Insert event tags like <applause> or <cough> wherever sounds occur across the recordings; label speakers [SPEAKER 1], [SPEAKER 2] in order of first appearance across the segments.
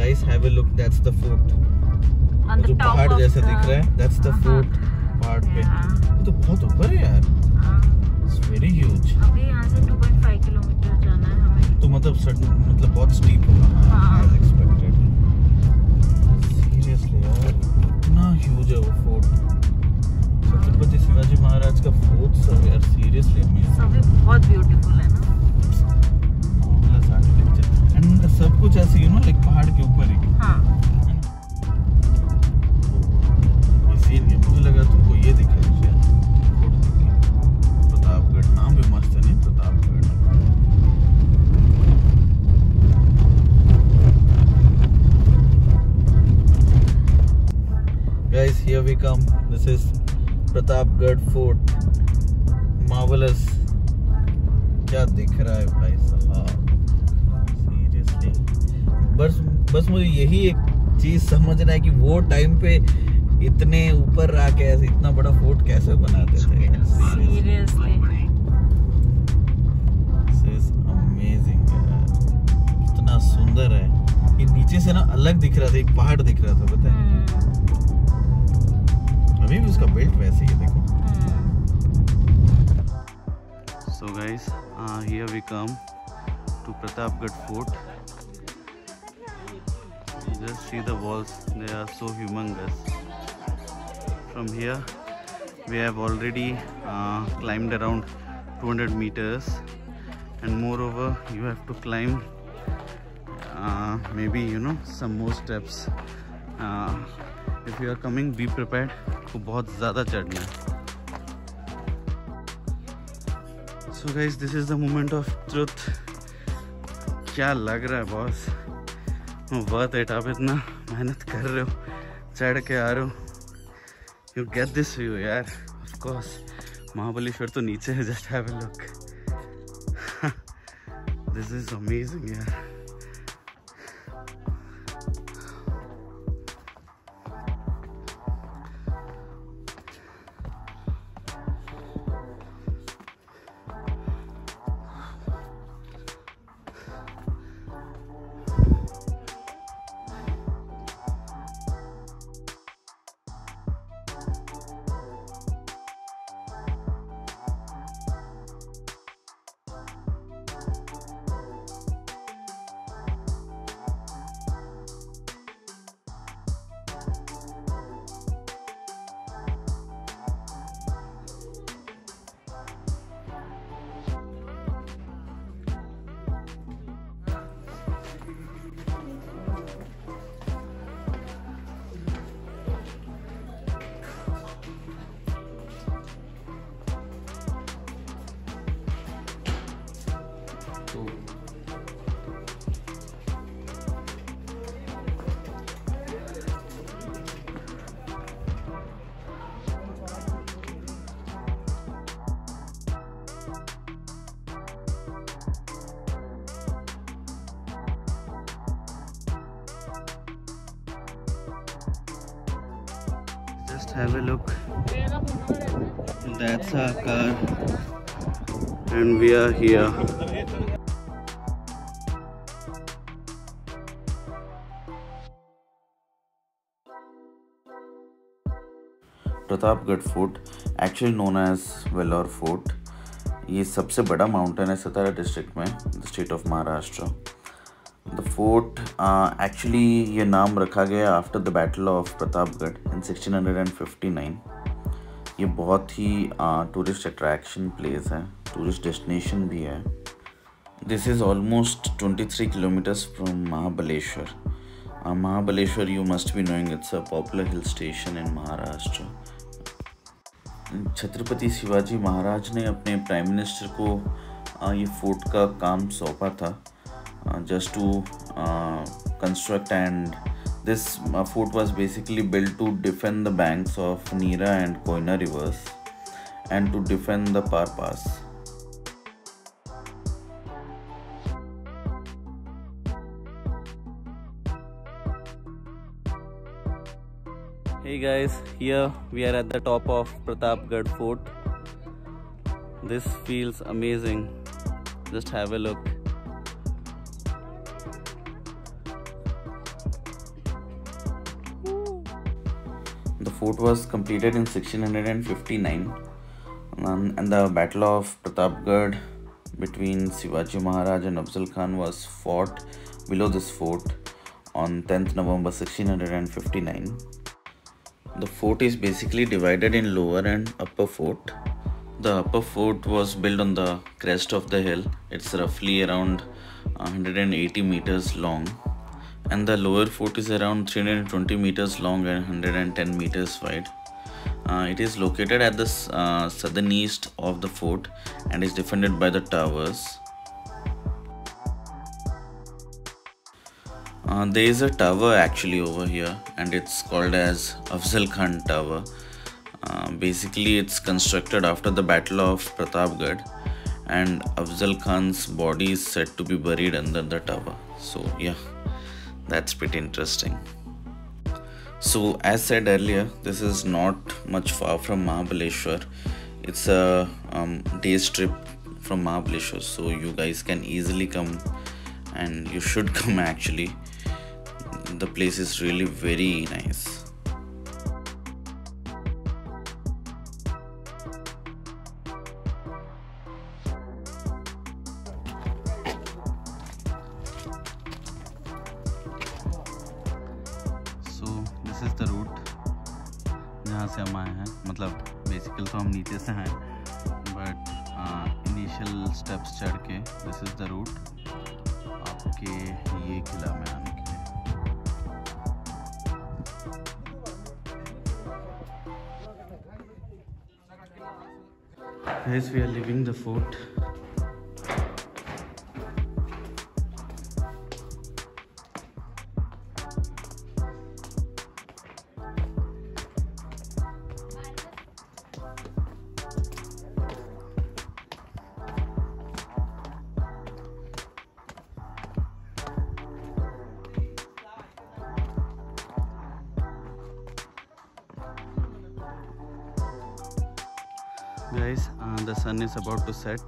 [SPEAKER 1] Guys, have a look. That's the fort.
[SPEAKER 2] On the
[SPEAKER 1] the
[SPEAKER 2] top
[SPEAKER 1] pahad
[SPEAKER 2] of
[SPEAKER 1] जैसा
[SPEAKER 2] the-
[SPEAKER 1] दिख रहा है that's the
[SPEAKER 2] हाँ,
[SPEAKER 1] fort पहाड़ पे. ये तो बहुत ऊपर है यार। इट्स वेरी ह्यूज
[SPEAKER 2] अभी यहाँ से 2.5 किलोमीटर जाना है हमें।
[SPEAKER 1] तो मतलब मतलब बहुत स्टीप होगा। पहाड़ के ऊपर ही।
[SPEAKER 2] हाँ।
[SPEAKER 1] इसीलिए मुझे लगा तुमको ये दिखा प्रतापगढ़ नाम भी मस्त है नहीं? Pratapgarh. Guys here we come. This is Pratapgarh fort marvelous. क्या दिख रहा है भाई साहब? सीरियसली बस बस मुझे यही एक चीज़ समझना है कि वो टाइम पे इतने ऊपर आके ऐसे इतना बड़ा फोर्ट कैसे बनाते थे?
[SPEAKER 2] सीरियसली
[SPEAKER 1] अमेजिंग कितना सुंदर है। ये नीचे से ना अलग दिख रहा था एक पहाड़ दिख रहा था पता है? अभी भी उसका बेल्ट वैसे ही देखो। uh, here we come to Pratapgarh Fort. You just see the walls; they are so humongous. From here, we have already uh, climbed around 200 meters, and moreover, you have to climb uh, maybe you know some more steps. Uh, if you are coming, be prepared. को बहुत ज़्यादा चढ़ना है so guys this is the moment of truth क्या लग रहा है boss worth है आप इतना मेहनत कर रहे हो, चढ़ के आ रहे हो। यू गेट दिस व्यू यार। ऑफ़ कोर्स महाबलेश्वर तो नीचे है just have a look this is amazing यार। Just have a look. That's our car. And we are here. Pratapgarh fort actually known as Vellore fort ये सबसे बड़ा mountain है Satara district में state of Maharashtra the fort actually ये नाम रखा गया after the battle of Pratapgarh in 1659 ये बहुत ही टूरिस्ट अट्रैक्शन प्लेस है टूरिस्ट डेस्टिनेशन भी है। This is almost 23 kilometres from Mahabaleshwar Mahabaleshwar you must be knowing it's a popular hill station in Maharashtra Chhatrapati Shivaji Maharaj ने अपने prime minister को आ, ये फोर्ट का काम सौंपा था। Just to uh, construct and this uh, fort was basically built to defend the banks of Nira and Koyna rivers and to defend the Par pass. Hey guys, here we are at the top of Pratapgarh Fort. This feels amazing. Just have a look. Fort was completed in 1659 um, and the Battle of Pratapgarh between Shivaji Maharaj and Afzal Khan was fought below this fort on 10th November 1659. The fort is basically divided in lower and upper fort. The upper fort was built on the crest of the hill. It's roughly around 180 meters long and the lower fort is around 320 meters long and 110 meters wide. Uh, it is located at the uh, southern east of the fort and is defended by the towers. Uh, there is a tower actually over here and it's called as Afzal Khan Tower. Uh, basically it's constructed after the battle of Pratapgarh and Afzal Khan's body is said to be buried under the tower. So yeah that's pretty interesting. So as said earlier this is not much far from mahabaleshwar. It's a um, day's trip from mahabaleshwar so you guys can easily come and you should <laughs> come actually. The place is really very nice is the route जहाँ से हम आए हैं मतलब बेसिकल तो हम नीचे से हैं बट इनिशियल स्टेप्स चढ़ के दिस इज़ द रूट आपके ये किला में आने के लिए Guys, we are. The sun is about to set.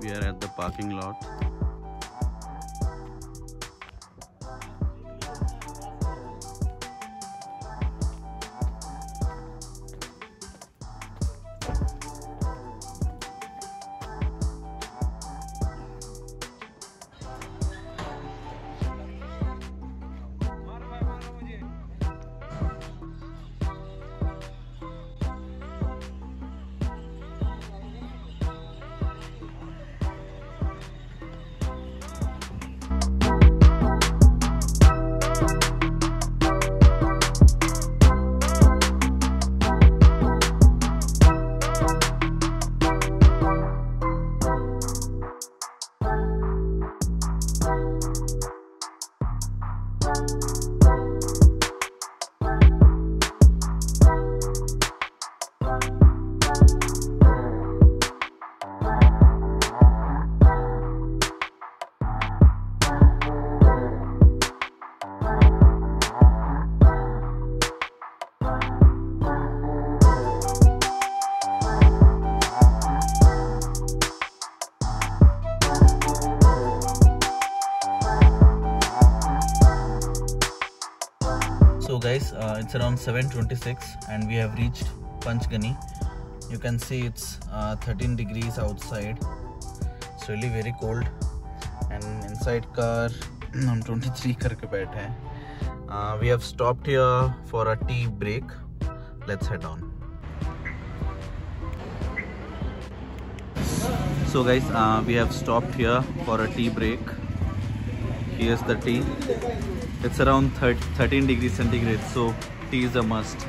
[SPEAKER 1] We are at the parking lot guys, uh, it's around 7:26, and we have reached Panchgani. You can see it's uh, 13 degrees outside. It's really very cold, and inside car <clears throat> हम 23 करके बैठे हैं. Uh, we have stopped here for a tea break. Let's head on. So guys, uh, we have stopped here for a tea break. Here's the tea. It's around 13 degrees centigrade, so tea is a must.